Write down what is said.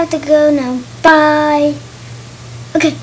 have to go now. Bye. Okay.